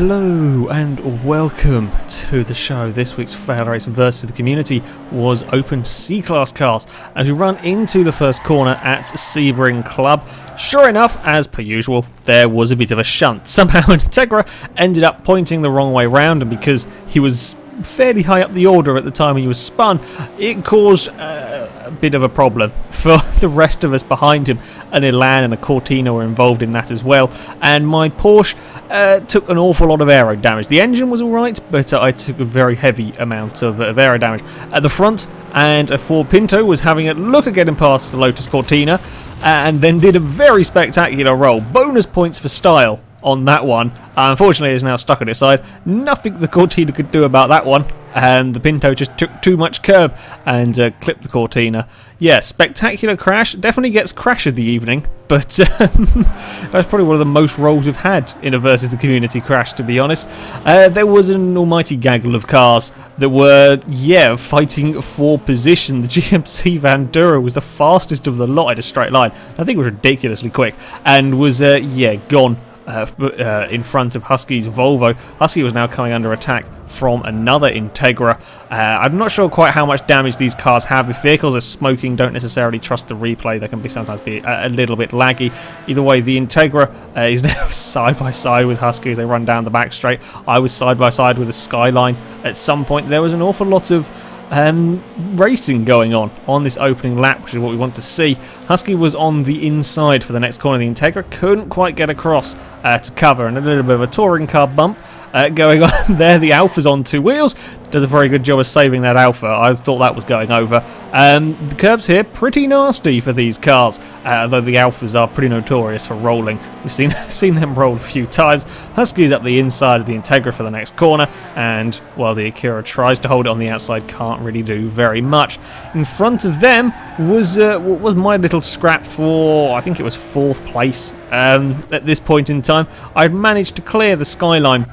Hello and welcome to the show. This week's Fail Race versus the community was open C-Class cars as we run into the first corner at Sebring Club. Sure enough, as per usual, there was a bit of a shunt. Somehow Integra ended up pointing the wrong way round and because he was fairly high up the order at the time he was spun, it caused uh, bit of a problem for the rest of us behind him. An Elan and a Cortina were involved in that as well, and my Porsche uh, took an awful lot of aero damage. The engine was alright, but uh, I took a very heavy amount of, of aero damage. At the front, and a Ford Pinto was having a look at getting past the Lotus Cortina, and then did a very spectacular roll. Bonus points for style on that one. Uh, unfortunately, it's now stuck on its side. Nothing the Cortina could do about that one. And the Pinto just took too much curb and uh, clipped the Cortina. Yeah, spectacular crash. Definitely gets crash of the evening, but um, that's probably one of the most rolls we've had in a versus the community crash, to be honest. Uh, there was an almighty gaggle of cars that were, yeah, fighting for position. The GMC Vandura was the fastest of the lot in a straight line. I think it was ridiculously quick and was, uh, yeah, gone uh, uh, in front of Husky's Volvo. Husky was now coming under attack from another Integra. Uh, I'm not sure quite how much damage these cars have. If vehicles are smoking, don't necessarily trust the replay. They can be sometimes be a, a little bit laggy. Either way, the Integra uh, is now side by side with Husky as they run down the back straight. I was side by side with a Skyline. At some point, there was an awful lot of um, racing going on on this opening lap, which is what we want to see. Husky was on the inside for the next corner. The Integra couldn't quite get across uh, to cover, and a little bit of a touring car bump uh, going on there. The Alfa's on two wheels. Does a very good job of saving that Alfa. I thought that was going over. Um, the curbs here, pretty nasty for these cars, uh, though the Alfas are pretty notorious for rolling. We've seen, seen them roll a few times. Husky's up the inside of the Integra for the next corner, and while the Acura tries to hold it on the outside, can't really do very much. In front of them was uh, was my little scrap for, I think it was fourth place um, at this point in time. I'd managed to clear the Skyline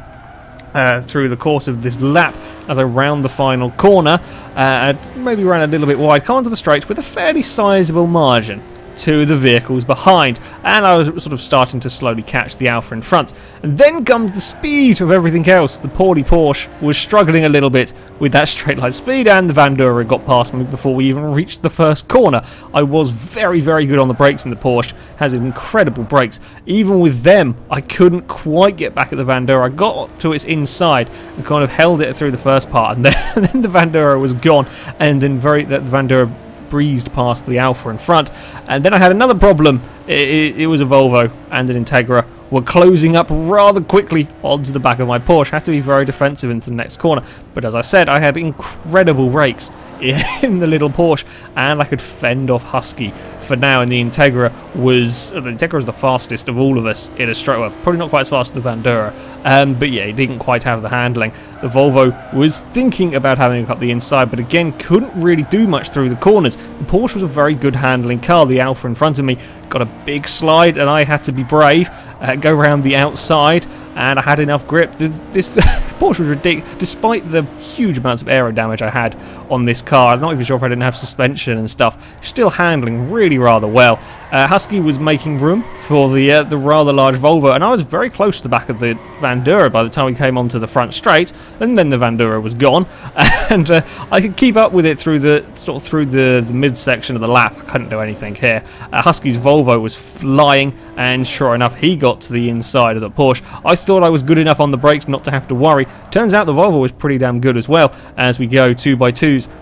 uh, through the course of this lap as I round the final corner. Uh, maybe ran a little bit wide, come onto the straight with a fairly sizable margin to the vehicles behind, and I was sort of starting to slowly catch the Alfa in front. And then comes the speed of everything else. The poorly Porsche was struggling a little bit with that straight line speed, and the Vandura got past me before we even reached the first corner. I was very, very good on the brakes, and the Porsche has incredible brakes. Even with them, I couldn't quite get back at the Vandura. I got to its inside and kind of held it through the first part, and then, and then the Vandura was gone, and then very the Vandura breezed past the Alfa in front. And then I had another problem. It, it, it was a Volvo and an Integra were closing up rather quickly onto the back of my Porsche. Had to be very defensive into the next corner. But as I said, I had incredible brakes in the little Porsche and I could fend off Husky for now and the Integra was uh, the Integra was the fastest of all of us in a straight well, probably not quite as fast as the Vandura um, but yeah, it didn't quite have the handling. The Volvo was thinking about having up the inside, but again, couldn't really do much through the corners. The Porsche was a very good handling car. The Alfa in front of me got a big slide, and I had to be brave, uh, go around the outside, and I had enough grip. This, this Porsche was ridiculous, despite the huge amounts of aero damage I had on this car. I'm not even sure if I didn't have suspension and stuff. Still handling really rather well. Uh, Husky was making room for the uh, the rather large Volvo, and I was very close to the back of the Vandura by the time we came onto the front straight, and then the Vandura was gone, and uh, I could keep up with it through the sort of through the, the midsection of the lap. I couldn't do anything here. Uh, Husky's Volvo was flying, and sure enough, he got to the inside of the Porsche. I thought I was good enough on the brakes not to have to worry. Turns out the Volvo was pretty damn good as well. As we go two by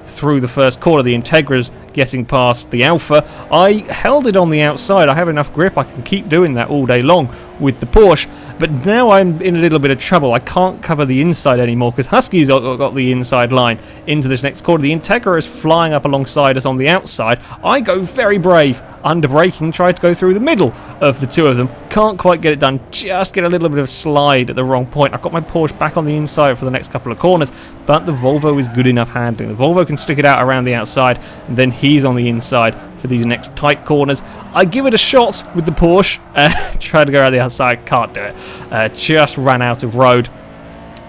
through the first corner, the Integras getting past the Alfa. I held it on the outside. I have enough grip. I can keep doing that all day long with the Porsche. But now I'm in a little bit of trouble. I can't cover the inside anymore because Husky's got, the inside line into this next corner. The Integra is flying up alongside us on the outside. I go very brave under braking, try to go through the middle of the two of them. Can't quite get it done, just get a little bit of slide at the wrong point. I've got my Porsche back on the inside for the next couple of corners, but the Volvo is good enough handling. The Volvo can stick it out around the outside, and then he's on the inside for these next tight corners. I give it a shot with the Porsche, uh, try to go around the outside, can't do it. Uh, just ran out of road.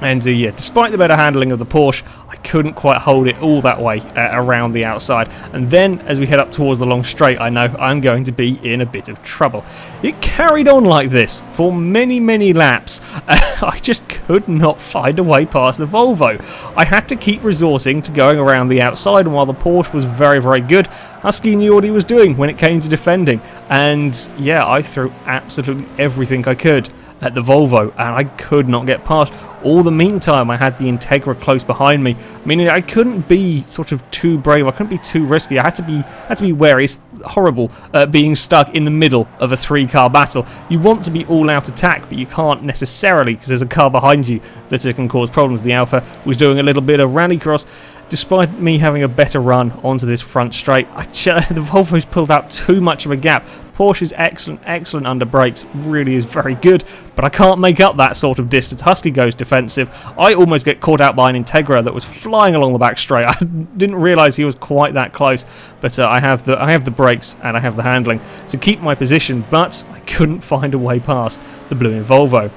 And uh, yeah, despite the better handling of the Porsche, I couldn't quite hold it all that way uh, around the outside. And then as we head up towards the long straight, I know I'm going to be in a bit of trouble. It carried on like this for many, many laps. I just could not find a way past the Volvo. I had to keep resorting to going around the outside, and while the Porsche was very, very good, Husky knew what he was doing when it came to defending. And yeah, I threw absolutely everything I could at the Volvo and I could not get past. All the meantime I had the Integra close behind me, meaning I couldn't be sort of too brave, I couldn't be too risky, I had to be had to be wary. It's horrible uh, being stuck in the middle of a three car battle. You want to be all out attack but you can't necessarily because there's a car behind you that can cause problems. The Alfa was doing a little bit of rallycross despite me having a better run onto this front straight, the Volvo's pulled out too much of a gap. Porsche's excellent, excellent under brakes, really is very good, but I can't make up that sort of distance. Husky goes defensive. I almost get caught out by an Integra that was flying along the back straight. I didn't realise he was quite that close, but uh, I have the I have the brakes and I have the handling to keep my position, but I couldn't find a way past the blue Volvo.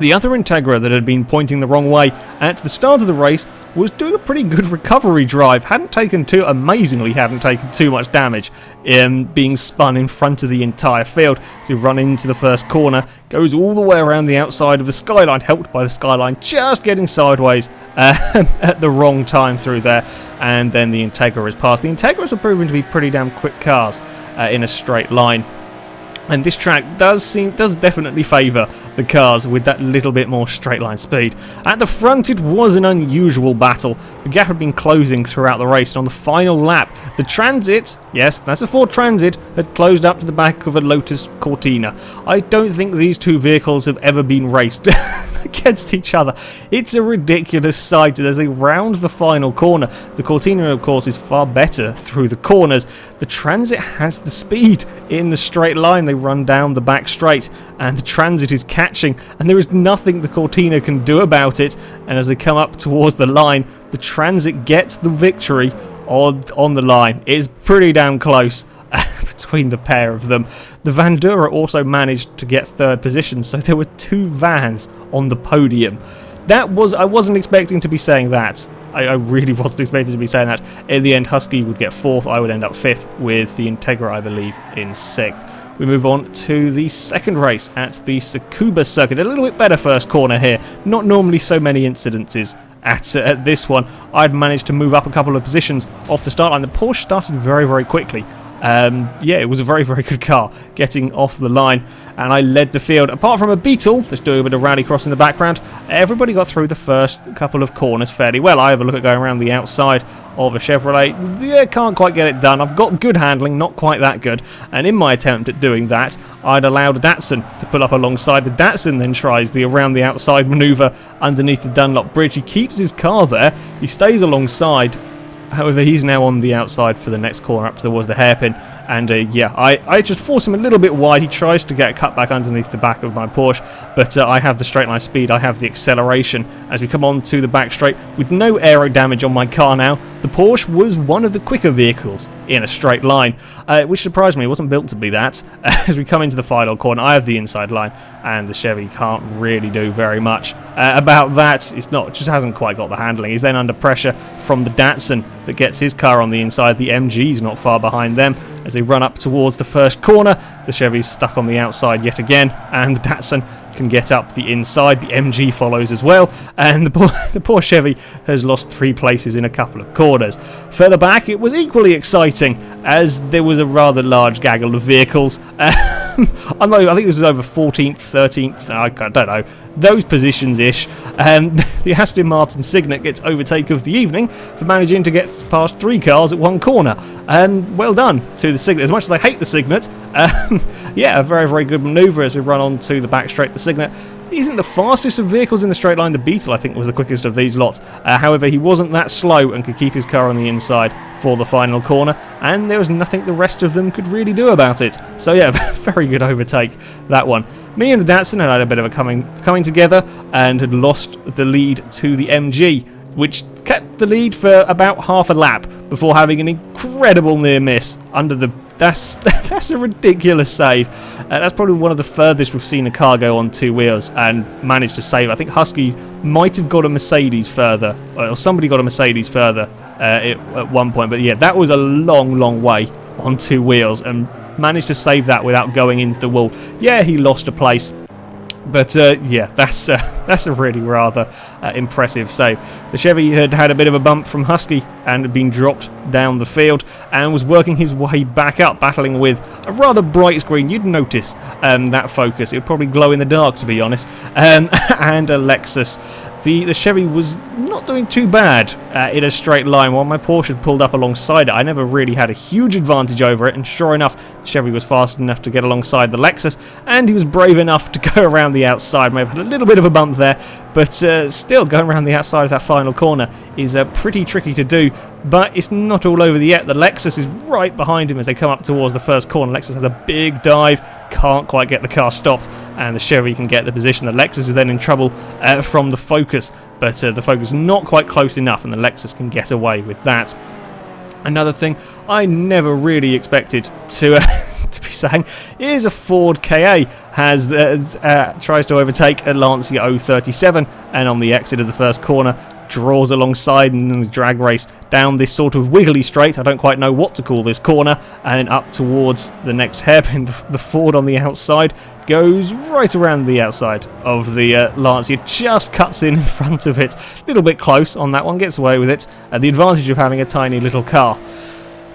The other Integra that had been pointing the wrong way at the start of the race was doing a pretty good recovery drive. Hadn't taken too, amazingly hadn't taken too much damage in being spun in front of the entire field. To run into the first corner, goes all the way around the outside of the skyline, helped by the skyline just getting sideways uh, at the wrong time through there. And then the Integra is passed. The Integras are proving to be pretty damn quick cars uh, in a straight line. And this track does seem does definitely favour the cars with that little bit more straight line speed. At the front it was an unusual battle. The gap had been closing throughout the race and on the final lap the Transit, yes that's a Ford Transit, had closed up to the back of a Lotus Cortina. I don't think these two vehicles have ever been raced against each other. It's a ridiculous sight as they round the final corner. The Cortina of course is far better through the corners. The Transit has the speed in the straight line. They run down the back straight and the Transit is catching and there is nothing the Cortina can do about it and as they come up towards the line the Transit gets the victory on, on the line. It's pretty damn close between the pair of them. The Vandura also managed to get third position so there were two vans on the podium. That was I wasn't expecting to be saying that. I, I, really wasn't expecting to be saying that. In the end, Husky would get fourth. I would end up fifth with the Integra, I believe, in sixth. We move on to the second race at the Tsukuba circuit. A little bit better first corner here. Not normally so many incidences at, uh, at this one. I'd managed to move up a couple of positions off the start line. The Porsche started very, very quickly. Um, yeah, it was a very, very good car getting off the line, and I led the field. Apart from a Beetle that's doing a bit of rallycross in the background, everybody got through the first couple of corners fairly well. I have a look at going around the outside of a Chevrolet. Yeah, can't quite get it done. I've got good handling, not quite that good, and in my attempt at doing that, I'd allowed Datsun to pull up alongside. The Datsun then tries the around the outside manoeuvre underneath the Dunlop bridge. He keeps his car there, he stays alongside, However, he's now on the outside for the next corner up towards the hairpin. And uh, yeah, I, I just force him a little bit wide. He tries to get cut back underneath the back of my Porsche, but uh, I have the straight line speed, I have the acceleration as we come on to the back straight with no aero damage on my car now. The Porsche was one of the quicker vehicles in a straight line, uh, which surprised me. It wasn't built to be that. As we come into the final corner, I have the inside line, and the Chevy can't really do very much uh, about that. It's not, just hasn't quite got the handling. He's then under pressure from the Datsun that gets his car on the inside. The MG's not far behind them as they run up towards the first corner. The Chevy's stuck on the outside yet again, and the Datsun can get up the inside. The MG follows as well, and the poor, the poor Chevy has lost three places in a couple of corners. Further back, it was equally exciting as there was a rather large gaggle of vehicles. I think this was over 14th, 13th, I don't know, those positions-ish. Um, the Aston Martin Cygnet gets overtake of the evening for managing to get past three cars at one corner. And well done to the Cygnet. As much as I hate the Cygnet, um, yeah, a very, very good manoeuvre as we run on to the back straight. The Cygnet isn't the fastest of vehicles in the straight line. The Beetle, I think, was the quickest of these lots. Uh, however, he wasn't that slow and could keep his car on the inside for the final corner, and there was nothing the rest of them could really do about it. So yeah, very good overtake, that one. Me and the Datsun had a bit of a coming, coming together and had lost the lead to the MG, which kept the lead for about half a lap before having an incredible near miss under the that's that's a ridiculous save. Uh, that's probably one of the furthest we've seen a car go on two wheels and manage to save. I think Husky might have got a Mercedes further, or somebody got a Mercedes further uh, at one point. But yeah, that was a long, long way on two wheels and managed to save that without going into the wall. Yeah, he lost a place, but uh, yeah, that's uh, that's a really rather uh, impressive save. The Chevy had had a bit of a bump from Husky and had been dropped down the field and was working his way back up, battling with a rather bright screen. You'd notice um, that focus; it would probably glow in the dark, to be honest. Um, and a Lexus the, the Chevy was not doing too bad uh, in a straight line while my Porsche pulled up alongside it. I never really had a huge advantage over it, and sure enough, the Chevy was fast enough to get alongside the Lexus, and he was brave enough to go around the outside. May have had a little bit of a bump there, but uh, still going around the outside of that final corner is uh, pretty tricky to do, but it's not all over yet. The Lexus is right behind him as they come up towards the first corner. Lexus has a big dive, can't quite get the car stopped, and the Chevy can get the position. The Lexus is then in trouble uh, from the Focus, but uh, the Focus is not quite close enough, and the Lexus can get away with that. Another thing I never really expected to to be saying is a Ford KA has uh, tries to overtake a Lancia 037 and on the exit of the first corner draws alongside in the drag race down this sort of wiggly straight. I don't quite know what to call this corner, and up towards the next hairpin. The Ford on the outside goes right around the outside of the uh, Lancia, just cuts in in front of it. A little bit close on that one, gets away with it. Uh, the advantage of having a tiny little car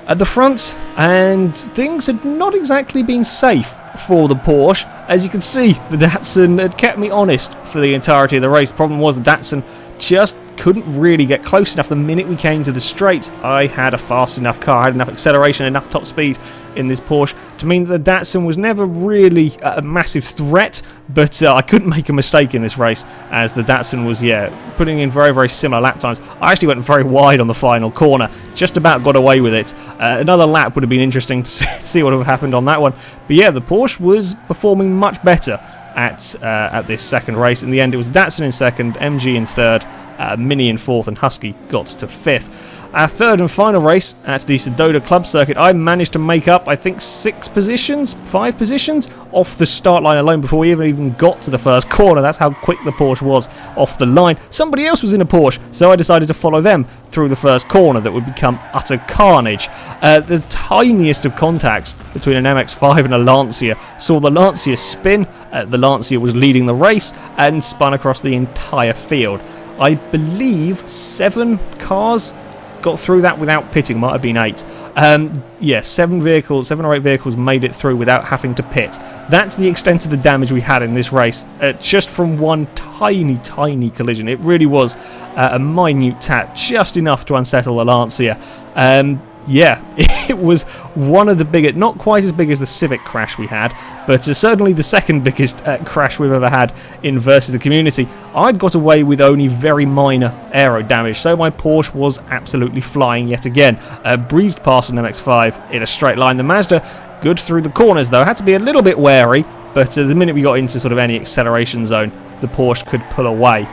at the front, and things had not exactly been safe for the Porsche. As you can see, the Datsun had kept me honest for the entirety of the race. The problem was the Datsun just couldn't really get close enough the minute we came to the straight. I had a fast enough car, I had enough acceleration, enough top speed in this Porsche to mean that the Datsun was never really a massive threat, but uh, I couldn't make a mistake in this race as the Datsun was, yeah, putting in very, very similar lap times. I actually went very wide on the final corner, just about got away with it. Uh, another lap would have been interesting to see what would have happened on that one. But yeah, the Porsche was performing much better at uh, at this second race. In the end, it was Datsun in second, MG in third, uh, Mini in fourth, and Husky got to fifth. Our third and final race at the Sedona Club Circuit, I managed to make up, I think, six positions, five positions off the start line alone before we even, even got to the first corner. That's how quick the Porsche was off the line. Somebody else was in a Porsche, so I decided to follow them through the first corner that would become utter carnage. Uh, the tiniest of contacts between an MX-5 and a Lancia saw the Lancia spin. Uh, the Lancia was leading the race and spun across the entire field. I believe seven cars got through that without pitting. Might have been eight. Um, yeah, seven vehicles, seven or eight vehicles made it through without having to pit. That's the extent of the damage we had in this race, uh, just from one tiny, tiny collision. It really was uh, a minute tap, just enough to unsettle the Lancia. Um, yeah, it was one of the biggest, not quite as big as the Civic crash we had, but certainly the second biggest uh, crash we've ever had in versus the community. I'd got away with only very minor aero damage, so my Porsche was absolutely flying yet again. Uh, breezed past an MX-5 in a straight line. The Mazda, good through the corners though, had to be a little bit wary, but uh, the minute we got into sort of any acceleration zone, the Porsche could pull away.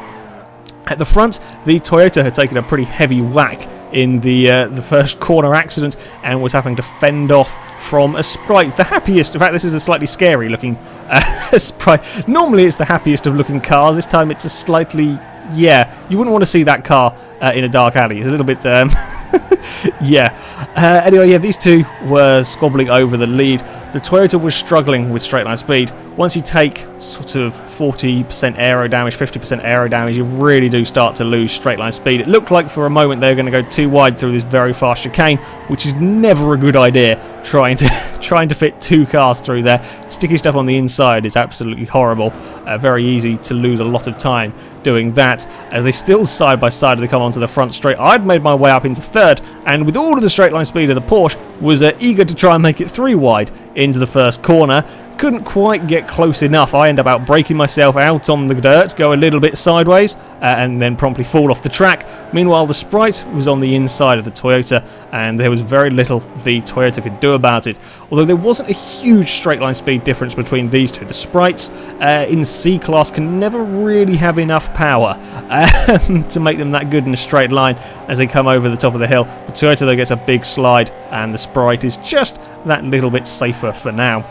At the front, the Toyota had taken a pretty heavy whack in the uh, the first corner accident and was having to fend off from a sprite. The happiest, in fact, this is a slightly scary looking uh, sprite. Normally, it's the happiest of looking cars. This time, it's a slightly yeah. You wouldn't want to see that car uh, in a dark alley. It's a little bit um, yeah. Uh, anyway, yeah, these two were squabbling over the lead. The Toyota was struggling with straight line speed. Once you take sort of 40% aero damage, 50% aero damage, you really do start to lose straight line speed. It looked like for a moment they were going to go too wide through this very fast chicane, which is never a good idea. Trying to trying to fit two cars through there. Sticky stuff on the inside is absolutely horrible. Uh, very easy to lose a lot of time doing that as they still side by side they come onto the front straight. I'd made my way up into third and with all of the straight line speed of the Porsche was uh, eager to try and make it three wide into the first corner couldn't quite get close enough. I end up out breaking myself out on the dirt, go a little bit sideways, uh, and then promptly fall off the track. Meanwhile, the Sprite was on the inside of the Toyota, and there was very little the Toyota could do about it. Although there wasn't a huge straight line speed difference between these two. The Sprites uh, in C-Class can never really have enough power um, to make them that good in a straight line as they come over the top of the hill. The Toyota, though, gets a big slide, and the Sprite is just that little bit safer for now.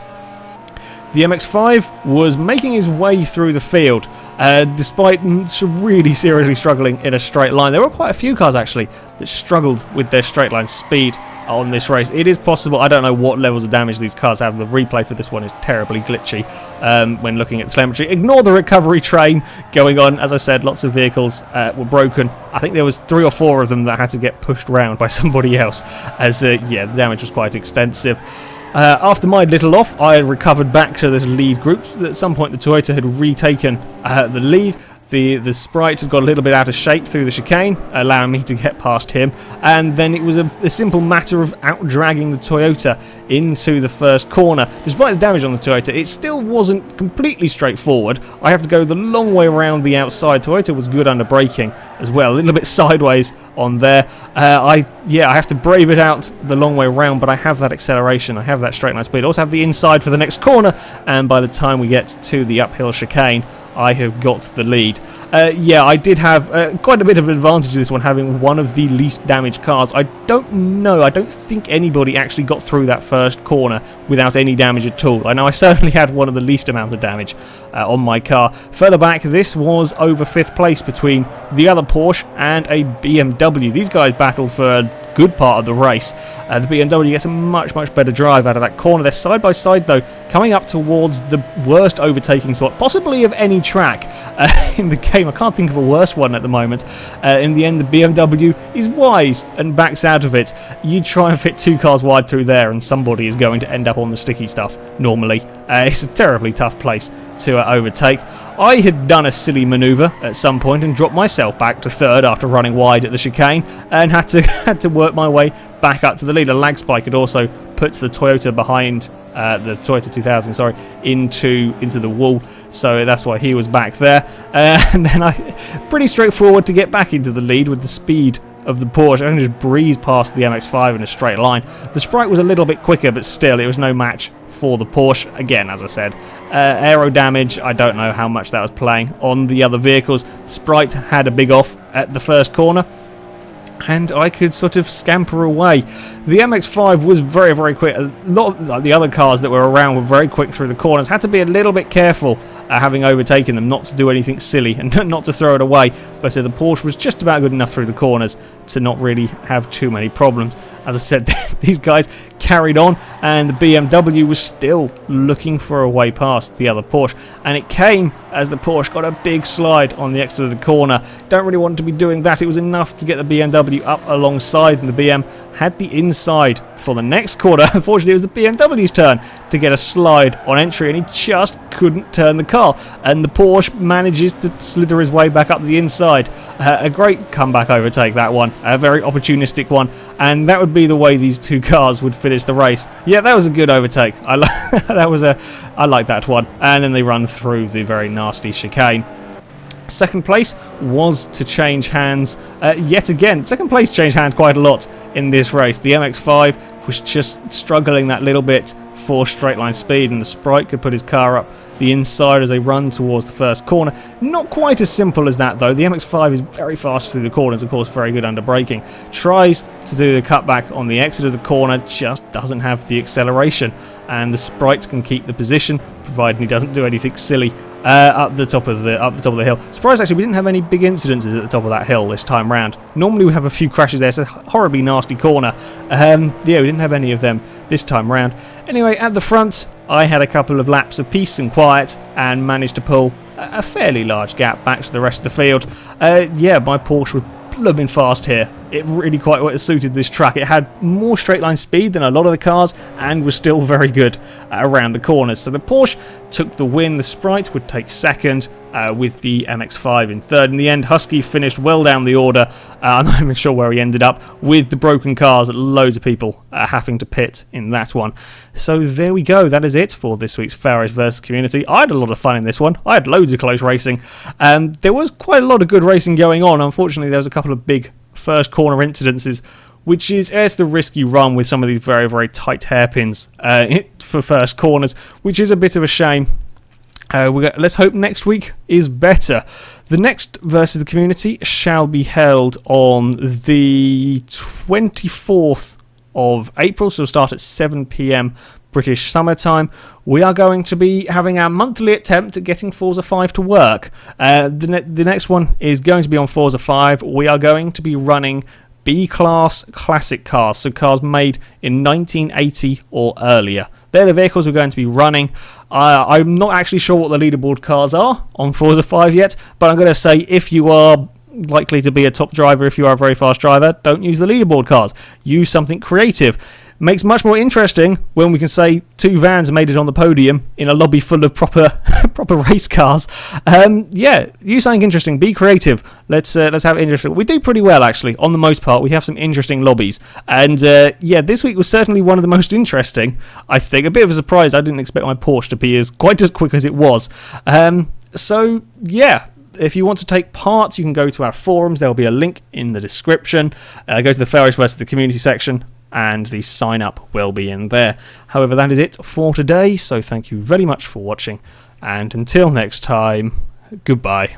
The MX-5 was making his way through the field. uh, despite really seriously struggling in a straight line. There were quite a few cars actually that struggled with their straight line speed on this race. It is possible, I don't know what levels of damage these cars have. The replay for this one is terribly glitchy um, when looking at telemetry. Ignore the recovery train going on. As I said, lots of vehicles uh, were broken. I think there was three or four of them that had to get pushed around by somebody else as, uh, yeah, the damage was quite extensive. Uh, after my little off, I recovered back to this lead group. At some point, the Toyota had retaken uh, the lead. The, the sprite had got a little bit out of shape through the chicane, allowing me to get past him. And then it was a, a simple matter of out dragging the Toyota into the first corner. Despite the damage on the Toyota, it still wasn't completely straightforward. I have to go the long way around the outside. Toyota was good under braking as well, a little bit sideways on there. Uh, I yeah, I have to brave it out the long way around, but I have that acceleration, I have that straight line speed. I also have the inside for the next corner, and by the time we get to the uphill chicane, I have got the lead. Uh, yeah, I did have uh, quite a bit of an advantage of this one, having one of the least damaged cars. I don't know, I don't think anybody actually got through that first corner without any damage at all. I know I certainly had one of the least amount of damage uh, on my car. Further back, this was over 5th place between the other Porsche and a BMW. These guys battled for good part of the race. Uh, the BMW gets a much, much better drive out of that corner. They're side by side, though, coming up towards the worst overtaking spot, possibly of any track uh, in the game. I can't think of a worse one at the moment. Uh, in the end, the BMW is wise and backs out of it. You try and fit two cars wide through there, and somebody is going to end up on the sticky stuff normally. Uh, it's a terribly tough place to uh, overtake. I had done a silly manoeuvre at some point and dropped myself back to third after running wide at the chicane and had to had to work my way back up to the lead. A lag spike had also put the Toyota behind uh, the Toyota 2000, sorry, into into the wall. So that's why he was back there. Uh, and then I, pretty straightforward to get back into the lead with the speed of the Porsche. I just breeze past the MX-5 in a straight line. The Sprite was a little bit quicker, but still, it was no match for the Porsche. Again, as I said, uh, aero damage, I don't know how much that was playing on the other vehicles. Sprite had a big off at the first corner and I could sort of scamper away. The MX-5 was very, very quick. A lot of the other cars that were around were very quick through the corners. Had to be a little bit careful uh, having overtaken them, not to do anything silly and not to throw it away. But uh, the Porsche was just about good enough through the corners to not really have too many problems. As I said, these guys carried on, and the BMW was still looking for a way past the other Porsche. And it came as the Porsche got a big slide on the exit of the corner. Don't really want to be doing that. It was enough to get the BMW up alongside, the BM had the inside for the next corner. Unfortunately, it was the BMW's turn to get a slide on entry, and he just couldn't turn the car. And the Porsche manages to slither his way back up the inside. Uh, a great comeback overtake, that one. A very opportunistic one. And that would be the way these two cars would finish the race. Yeah, that was a good overtake. I that was a, I like that one. And then they run through the very nasty chicane. Second place was to change hands uh, yet again. Second place changed hands quite a lot in this race. The MX-5 was just struggling that little bit for straight line speed and the Sprite could put his car up the inside as they run towards the first corner. Not quite as simple as that though. The MX-5 is very fast through the corners, of course very good under braking. Tries to do the cutback on the exit of the corner, just doesn't have the acceleration. And the Sprite can keep the position, provided he doesn't do anything silly uh, up the top of the up the top of the hill. Surprised actually, we didn't have any big incidences at the top of that hill this time round. Normally we have a few crashes there. It's a horribly nasty corner. Um, yeah, we didn't have any of them this time round. Anyway, at the front, I had a couple of laps of peace and quiet and managed to pull a fairly large gap back to the rest of the field. Uh, yeah, my Porsche was blooming fast here. It really quite suited this track. It had more straight line speed than a lot of the cars and was still very good around the corners. So the Porsche took the win. The Sprite would take second uh, with the MX-5 in third. In the end, Husky finished well down the order. Uh, I'm not even sure where he ended up with the broken cars. Loads of people uh, having to pit in that one. So there we go. That is it for this week's Fair versus Community. I had a lot of fun in this one. I had loads of close racing. Um, there was quite a lot of good racing going on. Unfortunately, there was a couple of big first corner incidences which is as the risk you run with some of these very, very tight hairpins uh, for first corners, which is a bit of a shame. Uh, got, let's hope next week is better. The next versus the community shall be held on the 24th of April, so start at 7 pm British summertime, we are going to be having our monthly attempt at getting Forza 5 to work. Uh, the, ne- the next one is going to be on Forza 5. We are going to be running B Class classic cars, so cars made in 1980 or earlier. They're the vehicles we're going to be running. Uh, I'm not actually sure what the leaderboard cars are on Forza 5 yet, but I'm going to say if you are likely to be a top driver, if you are a very fast driver, don't use the leaderboard cars. Use something creative makes much more interesting when we can say two vans made it on the podium in a lobby full of proper proper race cars. Um, yeah, use something interesting. Be creative. Let's uh, let's have interesting. We do pretty well actually on the most part. We have some interesting lobbies, and uh, yeah, this week was certainly one of the most interesting. I think a bit of a surprise. I didn't expect my Porsche to be as quite as quick as it was. Um, so yeah, if you want to take part, you can go to our forums. There will be a link in the description. Uh, go to the Race versus the community section and the sign up will be in there. However, that is it for today, so thank you very much for watching, and until next time, goodbye.